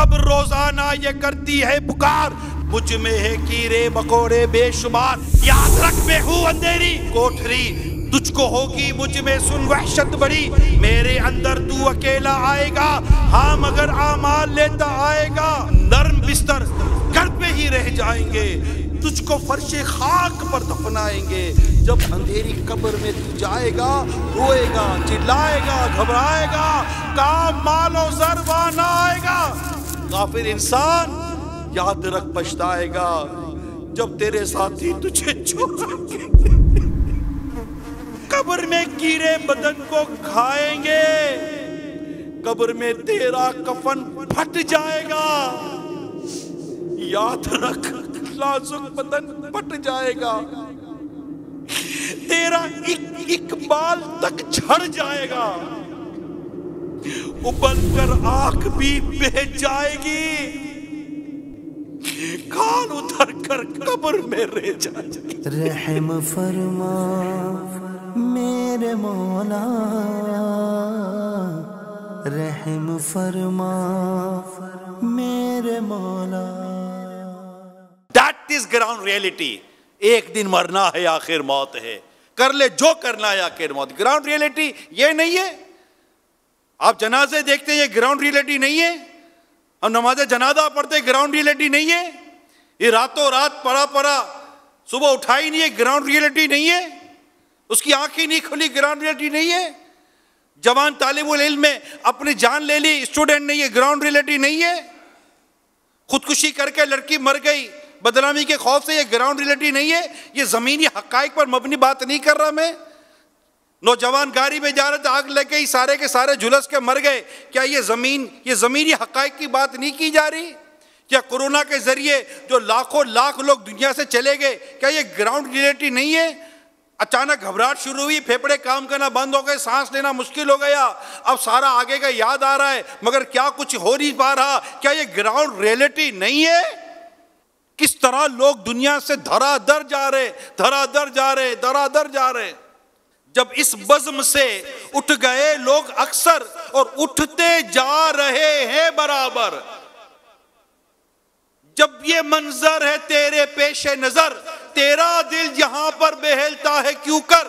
कब रोज़ाना ये करती है पुकार। मुझमें है कीड़े मकोड़े, बेशुमार। याद रख मैं हूँ अंधेरी। कोठरी, तुझको होगी मुझमें सुन वहशत बड़ी। मेरे अंदर तू अकेला आएगा। हाँ मगर आमाल लेता आएगा। नर्म बिस्तर घर पे ही रह जाएँगे। तुझको फर्श खाक पर दफनाएँगे। जब अंधेरी कब्र में तू जाएगा, रोएगा, चिल्लाएगा, घबराएगा, काम मालो जरवाना आएगा। काफिर इंसान याद रख पछताएगा, जब तेरे साथी तुझे कब्र में कीड़े बदन को खाएँगे, कब्र में तेरा कफन फट जाएगा। याद रख नाजुक बदन फट जाएगा। तेरा एक एक बाल तक झड़ जाएगा। उबल कर आँख भी बह जाएगी। कान उधर कर कब्र में रह जाएगी। रहम फरमा मेरे मौला। रहम फरमा मेरे मौला। दैट इज़ ग्राउंड रियलिटी एक दिन मरना है आखिर मौत है। कर ले जो करना है आखिर मौत। ग्राउंड रियलिटी ये नहीं है। आप जनाजे देखते हैं, ये ग्राउंड रियलिटी नहीं है। हम नमाज़ जनाजा पढ़ते ग्राउंड रियलिटी नहीं है। ये रातों रात पड़ा पड़ा, सुबह उठाई नहीं है ग्राउंड रियलिटी नहीं है। उसकी आँखें नहीं खुली ग्राउंड रियलिटी नहीं है। जवान तालिबुल इल्म में अपनी जान ले ली स्टूडेंट नहीं है ग्राउंड रियलिटी नहीं है। खुदकुशी करके लड़की मर गई, बदनामी के खौफ से ये ग्राउंड रियलिटी नहीं है। ये ज़मीनी हकाइक पर मबनी बात नहीं कर रहा मैं। नौजवान गाड़ी में जा रहे थे, आग लग गई, सारे के सारे झुलस के मर गए। क्या ये ज़मीन, ये ज़मीनी हक़ की बात नहीं की जा रही? क्या कोरोना के ज़रिए जो लाखों, लाख लोग दुनिया से चले गए, क्या ये ग्राउंड रियलिटी नहीं है? अचानक घबराहट शुरू हुई, फेफड़े काम करना बंद हो गए, सांस लेना मुश्किल हो गया। अब सारा आगे का याद आ रहा है, मगर क्या कुछ हो नहीं पा रहा? क्या ये ग्राउंड रियलिटी नहीं है? किस तरह लोग दुनिया से धराधर जा रहे, धराधर जा रहे, धराधर जा रहे? जब इस बज्म से उठ गए लोग अक्सर और उठते जा रहे हैं बराबर। जब ये मंजर है तेरे पेश नज़र, तेरा दिल यहाँ पर बहलता है क्यों कर?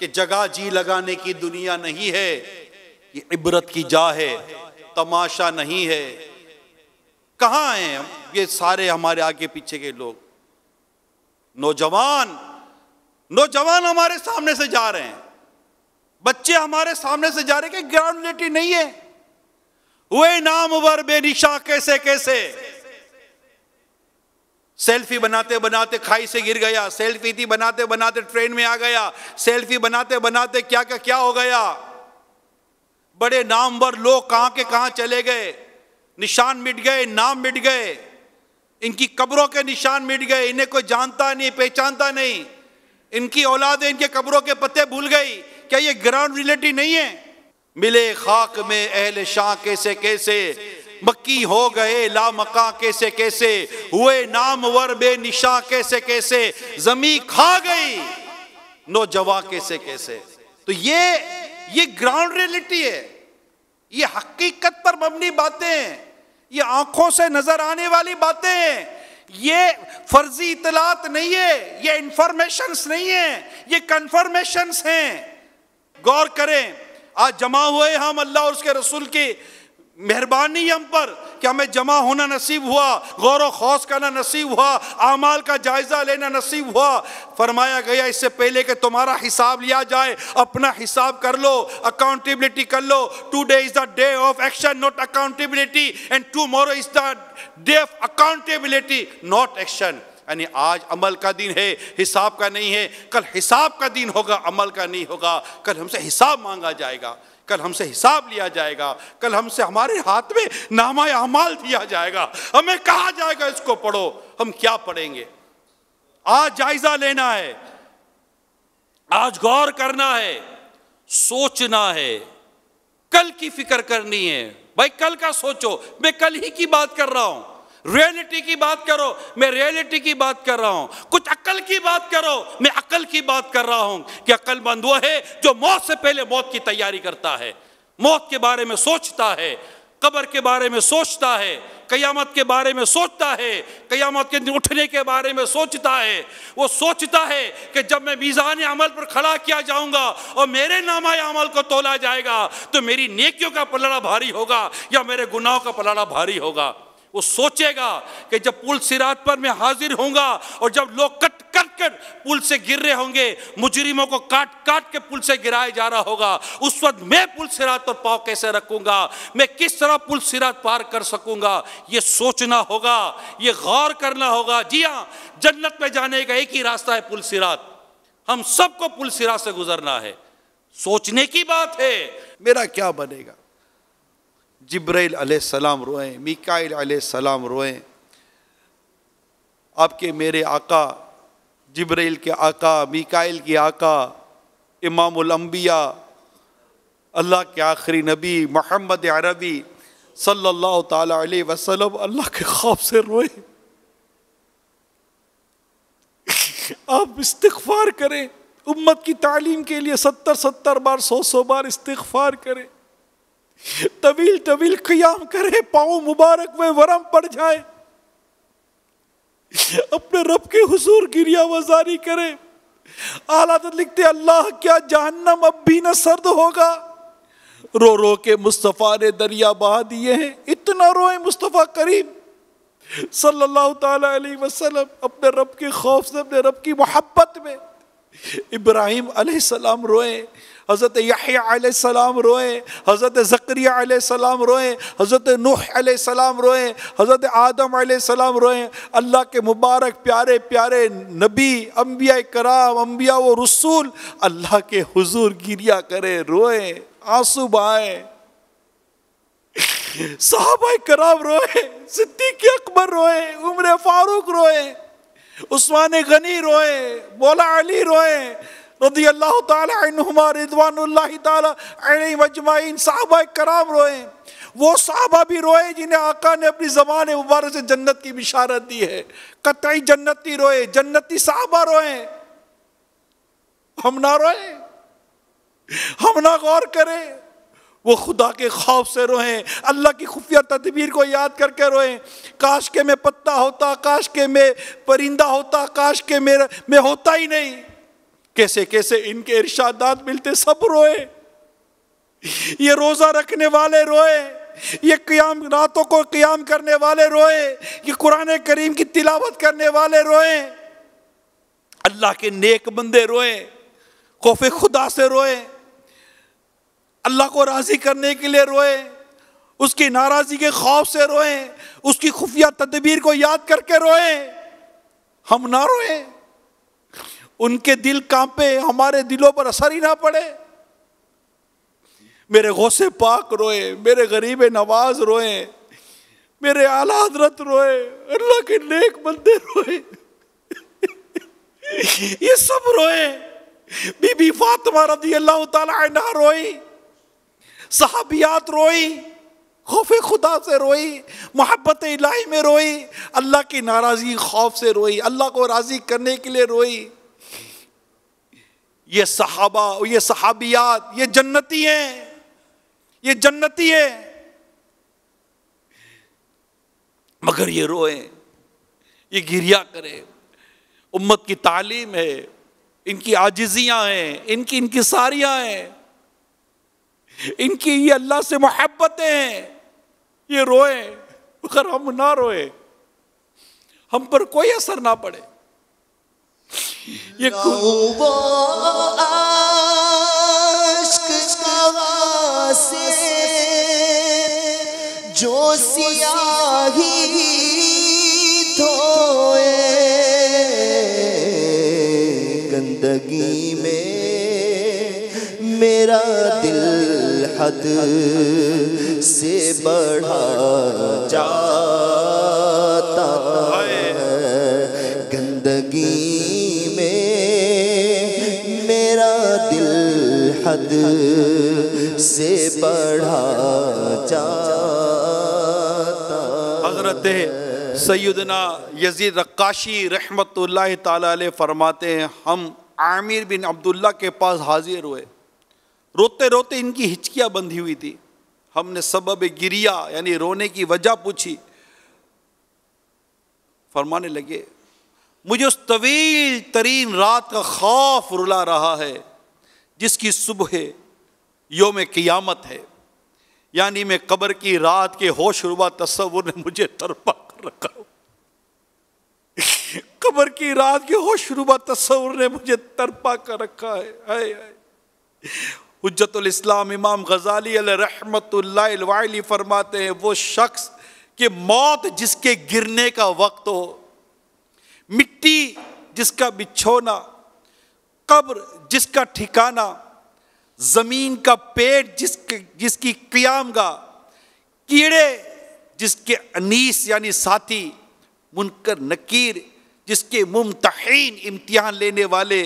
कि जगह जी लगाने की दुनिया नहीं है, ये इबरत की जा है, तमाशा नहीं है। कहाँ हैं ये सारे हमारे आगे पीछे के लोग? नौजवान नौजवान हमारे सामने से जा रहे हैं। बच्चे हमारे सामने से जा रहे हैं कि रियलिटी नहीं है। हुए नामवर बेनिशा, कैसे कैसे? सेल्फी बनाते बनाते खाई से गिर गया। सेल्फी थी, बनाते बनाते ट्रेन में आ गया। सेल्फी बनाते बनाते क्या क्या क्या हो गया? बड़े नामवर लोग कहाँ के, कहाँ चले गए? निशान मिट गए, नाम मिट गए। इनकी कब्रों के निशान मिट गए। इन्हें कोई जानता नहीं, पहचानता नहीं। इनकी औलादे इनके कब्रों के पत्ते भूल गई। क्या ये ग्राउंड रियलिटी नहीं है? मिले खाक में अहल शाह कैसे कैसे? मक्की हो गए लामका कैसे कैसे? हुए नामवर बेनिशा कैसे कैसे? जमी खा गई। नौजवा कैसे कैसे? तो ये ये ग्राउंड रियलिटी है। ये हकीकत पर मबनी बातें ये आँखों से नज़र आने वाली बातें हैं। ये फर्जी इतलात नहीं है, ये इंफॉर्मेशन नहीं है, ये कंफर्मेशन हैं। गौर करें, आज जमा हुए हम अल्लाह और उसके रसूल की मेहरबानी हम पर कि हमें जमा होना नसीब हुआ, गौर खौस करना नसीब हुआ, आमाल का जायजा लेना नसीब हुआ। फरमाया गया, इससे पहले कि तुम्हारा हिसाब लिया जाए, अपना हिसाब कर लो अकाउंटेबिलिटी कर लो। Today is the day of action not accountability and tomorrow is the day of accountability, not action. यानी आज अमल का दिन है, हिसाब का नहीं है. कल हिसाब का दिन होगा, अमल का नहीं होगा. कल हमसे हिसाब मांगा जाएगा. कल हमसे हिसाब लिया जाएगा. कल हमसे हमारे हाथ में नामा अमाल दिया जाएगा. हमें कहा जाएगा, इसको पढ़ो. हम क्या पढ़ेंगे? आज जायजा लेना है. आज गौर करना है. सोचना है. कल की फ़िक्र करनी है. भाई, कल का सोचो, मैं कल ही की बात कर रहा हूँ। रियलिटी की बात करो, मैं रियलिटी की बात कर रहा हूँ। कुछ अकल की बात करो, मैं अकल की बात कर रहा हूँ कि अक्लमंद वह है जो मौत से पहले मौत की तैयारी करता है। मौत के बारे में सोचता है, कब्र के बारे में सोचता है। कयामत के बारे में सोचता है, कयामत के दिन उठने के बारे में सोचता है। वो सोचता है कि जब मैं मीज़ान अमल पर खड़ा किया जाऊँगा और मेरे नामा अमल को तोला जाएगा तो मेरी नेकियों का पलड़ा भारी होगा या मेरे गुनाहों का पलड़ा भारी होगा। वो सोचेगा कि जब पुल सिरात पर मैं हाजिर होऊँगा और जब लोग कट कर पुल से गिर रहे होंगे। मुजरिमों को काट काट के पुल से गिराया जा रहा होगा। उस वक्त मैं पुल सिरात पर पाव कैसे रखूँगा? मैं किस तरह पुल सिरात पार कर सकूँगा? ये सोचना होगा, ये गौर करना होगा। जी हाँ जन्नत में जाने का एक ही रास्ता है पुल सिरात। हम सबको पुल सिरात से गुजरना है। सोचने की बात है। मेरा क्या बनेगा? जिब्राइल सलाम रोए, मिकाइल सलाम रोए। आपके मेरे आका जिब्राइल के आका, मिकाइल के आका, इमामुल अंबिया, अल्लाह के आखिरी नबी मोहम्मद अरबी सल्लल्लाहु अलैहि वसल्लम, अल्लाह के खौफ से रोए। आप इस्तगफार करें। उम्मत की तालीम के लिए सत्तर सत्तर बार सौ सौ बार इस्तगफार करें। तवील तवील क्याम करे पाओ मुबारक में वरम पड़ जाए। अपने रब के हुजूर गिरिया वजारी करे। आला लिखते अल्लाह क्या जहन्नम अब भी न सर्द होगा। रो रो के मुस्तफ़ा ने दरिया बहा दिए हैं, इतना रोए मुस्तफ़ा करीम। सल्लल्लाहु अलैहि वसल्लम अपने रब के खौफ से, अपने रब की मोहब्बत में इब्राहिम सलाम रोए। हज़रत सलाम रोए, हज़रत ज़करिया सलाम रोए, हज़रत नूह सलाम रोए, हज़रत आदम रोए। अल्लाह के मुबारक, प्यारे प्यारे नबी अम्बिया कराम अम्बिया व रसूल, अल्लाह के हुजूर गिरिया करे, रोए, आँसू बहाए। साहबा कराम रोए, सिद्दीक अकबर रोए, उम्र फारूक रोए, उस्मान गनी रोए, मौला अली रोए रदी अल्लाह तहुमा रिजवान साहबा कराम रोए, वो साहबा भी रोए जिन्हें आका ने अपनी जबान मुबारक से जन्नत की बिशारत दी है। कतई जन्नती रोए, जन्नती साहबा रोए। हम ना रोए, हम ना गौर करें। वो खुदा के खौफ से रोए, अल्लाह की खुफिया तदबीर को याद करके रोए। काश के में पत्ता होता, काश के में परिंदा होता, काश के में में होता ही नहीं। कैसे कैसे इनके इर्शादात मिलते, सब रोए। ये रोजा रखने वाले रोए, ये क्याम, रातों को क्याम करने वाले रोए, ये कुरान करीम की तिलावत करने वाले रोए। अल्लाह के नेक बंदे रोए, खौफे खुदा से रोए, अल्लाह को राज़ी करने के लिए रोए, उसकी नाराज़गी के खौफ से रोए, उसकी खुफिया तदबीर को याद करके रोए। हम ना रोए। उनके दिल कांपे, हमारे दिलों पर असर ही ना पड़े। मेरे गौसे पाक रोए, मेरे गरीब नवाज़ रोए, मेरे आला हज़रत रोए, अल्लाह के नेक बंदे रोए। ये सब रोए। बीबी फातिमा रदी अल्लाह तला रोई। सहाबियात रोई। खौफ खुदा से रोई। मोहब्बत इलाही में रोई। अल्लाह की नाराज़गी खौफ से रोई। अल्लाह को राज़ी करने के लिए रोई। ये सहाबा, ये सहाबियात, ये जन्नती हैं। ये जन्नती है। मगर ये रोए, ये गिरिया करे। उम्मत की तालीम है, इनकी आजिजियाँ हैं, इनकी इनकी सारियाँ हैं। इनकी ये अल्लाह से मोहब्बतें हैं। ये रोए, मगर हम ना रोए। हम पर कोई असर ना पड़े। ये वो से जो सियाही धोए, गंदगी में मेरा दिल हद से बढ़ा जाता है। गंदगी हद से बढ़ा जाता। हज़रत सैदना यजीद रक्काशी रहमत ताला फरमाते हैं, हम आमिर बिन अब्दुल्ला के पास हाजिर हुए। रोते रोते इनकी हिचकियाँ बंधी हुई थी। हमने सबब गिरिया, यानी रोने की वजह पूछी। फरमाने लगे, मुझे उस तवील तरीन रात का खौफ रुला रहा है। जिसकी सुबह योम क़ियामत है, यानी मैं कब्र की रात के होश रुबा तस्वुर ने मुझे तरपा कर रखा कब्र की रात के होश रुबा तस्वुर ने मुझे तरपा कर रखा है, हाय हुज्जतुल इस्लाम इमाम गजाली रहमतुल्लाह फरमाते हैं, वो शख्स कि मौत जिसके गिरने का वक्त हो, मिट्टी जिसका बिछोना कब्र, जिसका ठिकाना, ज़मीन का पेट जिसके, जिसकी क्यामगा कीड़े जिसके अनीस यानी साथी, मुनकर नकीर, जिसके मुमतहीन इम्तिहान लेने वाले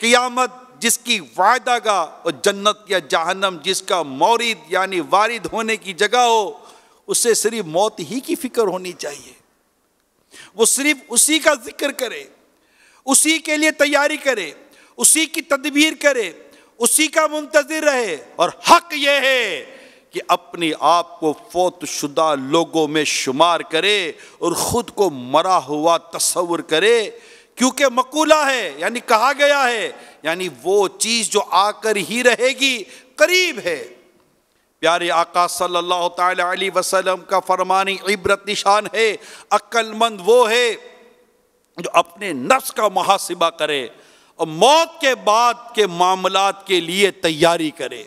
क़ियामत जिसकी वायदा वायदागा और जन्नत या जहन्नम जिसका मौरिद यानी वारिद होने की जगह हो, उसे सिर्फ़ मौत ही की फ़िक्र होनी चाहिए। वो सिर्फ़ उसी का ज़िक्र करे, उसी के लिए तैयारी करे उसी की तदबीर करे, उसी का मुंतजर रहे। और हक यह है कि अपने आप को फोत शुदा लोगों में शुमार करे और ख़ुद को मरा हुआ तस्वुर करे, क्योंकि मकूला है, यानी कहा गया है, यानी वो चीज़ जो आकर ही रहेगी, करीब है। प्यारे आका सल्लल्लाहु अलैहि वसल्लम का फरमानी इबरत निशान है अक्लमंद वो है जो अपने नफ्स का मुहासिबा करे और मौत के बाद के मामलात के लिए तैयारी करे।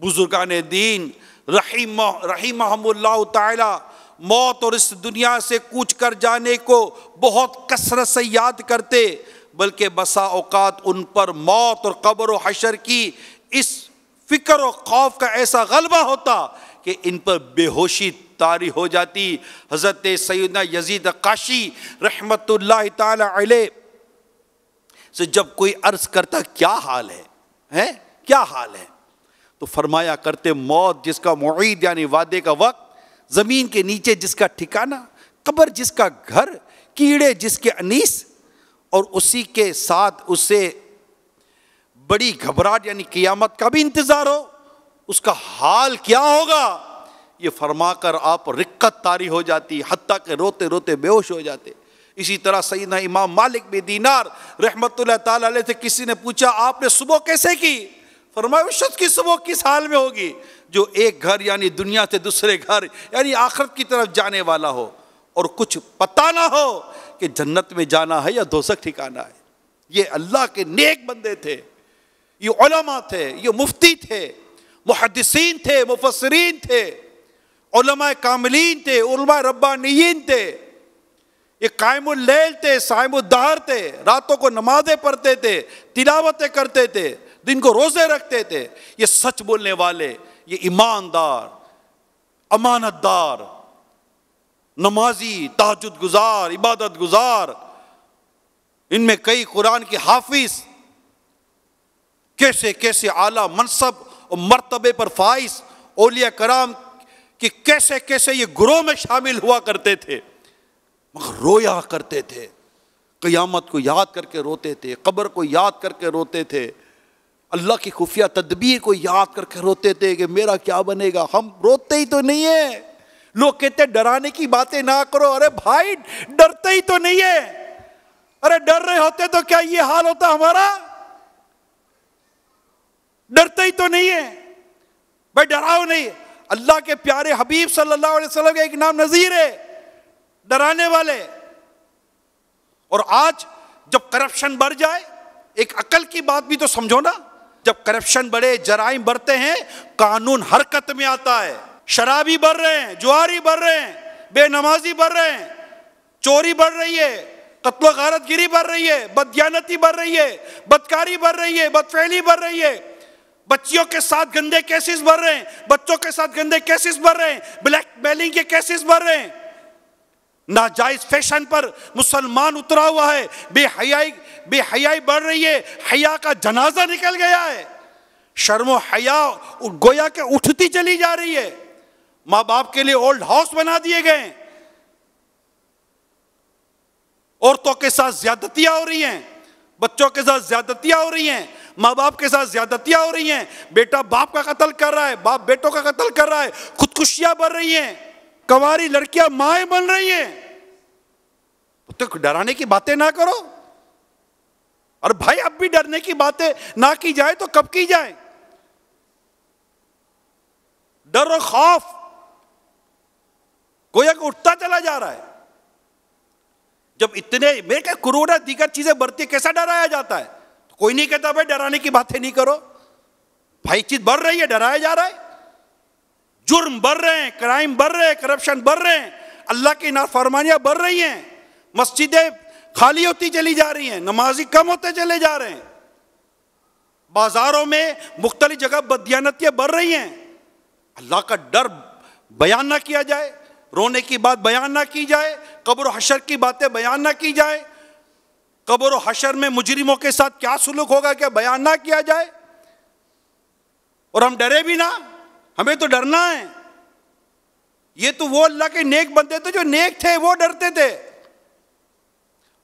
बुजुर्गान दीन, रहीम ताला, मौत और इस दुनिया से कूच कर जाने को बहुत कसरत से याद करते, बल्कि बसा औकात उन पर मौत और कब्र हशर की इस फ़िक्र और खौफ का ऐसा गलबा होता कि इन पर बेहोशी तारी हो जाती। हज़रत सैदना यजीद काशी रहमत से जब कोई अर्ज़ करता क्या हाल है? हैं? क्या हाल है? तो फरमाया करते, मौत जिसका मुईद यानी वादे का वक्त, ज़मीन के नीचे जिसका ठिकाना, कब्र जिसका घर, कीड़े जिसके अनीस, और उसी के साथ उसे बड़ी घबराहट यानी कियामत का भी इंतज़ार हो, उसका हाल क्या होगा? ये फरमाकर आप रिक्कत तारी हो जाती, हत्या के रोते रोते बेहोश हो जाते। इसी तरह सईदना इमाम मालिक बे दीनार रहमत से किसी ने पूछा, आपने सुबह कैसे की? फरमाया की सुबह किस हाल में होगी? जो एक घर यानी दुनिया से दूसरे घर यानी आखरत की तरफ़ जाने वाला हो और कुछ पता ना हो कि जन्नत में जाना है या दोसक ठिकाना है। ये अल्लाह के नेक बंदे थे, ये उलमा थे, ये मुफ्ती थे मुहदसिन थे मुफसरीन थे कामलीन थे रब्बानीन थे। ये कायमुल्लैल थे सायम सायमुद्दार थे, रातों को नमाजें पढ़ते थे, तिलावतें करते थे, दिन को रोज़े रखते थे। ये सच बोलने वाले, ये ईमानदार, अमानतदार, नमाजी, ताजुद गुजार, इबादत गुजार, इनमें कई कुरान के हाफिज़, कैसे कैसे आला मनसब और मरतबे पर फाइज ओलिया कराम कि कैसे कैसे ये गुरोह में शामिल हुआ करते थे। मगर रोया करते थे। क़यामत को याद करके रोते थे, कब्र को याद करके रोते थे। अल्लाह की खुफिया तदबीर को याद करके रोते थे कि मेरा क्या बनेगा। हम रोते ही तो नहीं है। लोग कहते डराने की बातें ना करो। अरे भाई, डरते ही तो नहीं है। अरे डर रहे होते तो क्या ये हाल होता हमारा? डरते ही तो नहीं है। भाई, डराओ नहीं। अल्लाह के प्यारे हबीब सल्लल्लाहु अलैहि वसल्लम का एक नाम नजीर है। डराने वाले। और आज जब करप्शन बढ़ जाए, एक अकल की बात भी तो समझो ना, जब करप्शन बढ़े, जराइम बढ़ते हैं, कानून हरकत में आता है। शराबी बढ़ रहे हैं, जुआरी बढ़ रहे हैं, बेनमाजी बढ़ रहे हैं, चोरी बढ़ रही है, कत्लो गारत गिरी बढ़ रही है, बदयानती बढ़ रही है, बदकारी बढ़ रही है, बदफैली बढ़ रही है। बच्चियों के साथ गंदे केसेस बढ़ रहे हैं, बच्चों के साथ गंदे केसेस बढ़ रहे हैं ब्लैक मेलिंग के केसेस बढ़ रहे हैं। नाजायज फ़ैशन पर मुसलमान उतरा हुआ है। बेहयाई बेहयाई बढ़ रही है। हया का जनाजा निकल गया है। शर्मो हया गोया के उठती चली जा रही है। माँ बाप के लिए ओल्ड हाउस बना दिए गए। औरतों के साथ ज्यादतियाँ हो रही हैं। बच्चों के साथ ज्यादतियाँ हो रही हैं। माँ बाप के साथ ज्यादतियाँ हो रही हैं। बेटा बाप का कत्ल कर रहा है। बाप बेटों का कत्ल कर रहा है। खुदकुशियाँ बढ़ रही हैं। कवारी लड़कियाँ माए बन रही हैं। तो डराने की बातें ना करो। और भाई, अब भी डरने की बातें ना की जाए तो कब की जाए? डर और खौफ। गोया को उठता चला जा रहा है, जब इतने, मेरे क्या कोरोना दीगर चीज़ें बढ़ती कैसा डराया जाता है? तो कोई नहीं कहता, भाई, डराने की बातें नहीं करो। भाई, चीज़ बढ़ रही है, डराया जा रहा है। जुर्म बढ़ रहे हैं, क्राइम बढ़ रहे हैं करप्शन बढ़ रहे हैं, अल्लाह की नाफरमानियाँ बढ़ रही हैं, मस्जिदें खाली होती चली जा रही हैं, नमाजी कम होते चले जा रहे हैं, बाजारों में मुख्तलि जगह बदयानतियाँ बढ़ रही हैं, अल्लाह का डर बयान ना किया जाए, रोने की बात बयान ना की जाए, कब्र हशर की बातें बयान ना की जाए, कब्र हशर में मुजरिमों के साथ क्या सुलूक होगा क्या बयान ना किया जाए, और हम डरे भी ना हमें तो डरना है। ये तो वो अल्लाह के नेक बनते थे जो नेक थे, वो डरते थे।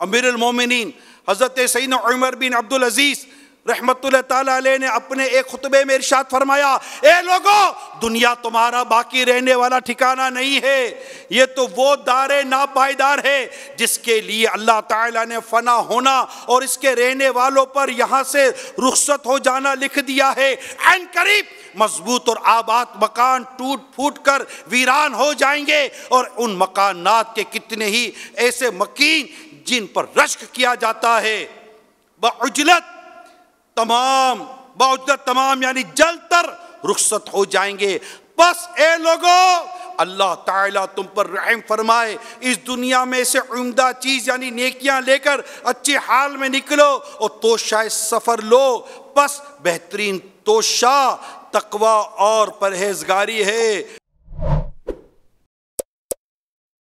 अमीर मोमिन हज़रत सईन उमर बिन अब्दुल अज़ीज़ रहमत ने अपने एक खुतबे में इरशाद फरमाया, ए लोगो, दुनिया तुम्हारा बाकी रहने वाला ठिकाना नहीं है। ये तो वो दारे नापायदार है जिसके लिए अल्लाह ताला ने फना होना और इसके रहने वालों पर यहाँ से रुखसत हो जाना लिख दिया है। एन करीब मज़बूत और आबाद मकान टूट फूट कर वीरान हो जाएँगे और उन मकानात के कितने ही ऐसे मकीन जिन पर रश्क किया जाता है। व उजलत तमाम बाउजत तमाम यानी जल तर रुखसत हो जाएँगे। बस ए लोगो, अल्लाह ताला तुम पर रहम फरमाए, इस दुनिया में से उम्दा चीज़ यानी नेकियाँ लेकर अच्छे हाल में निकलो और तोशा सफ़र लो। बस बेहतरीन तोशा तकवा और परहेजगारी है।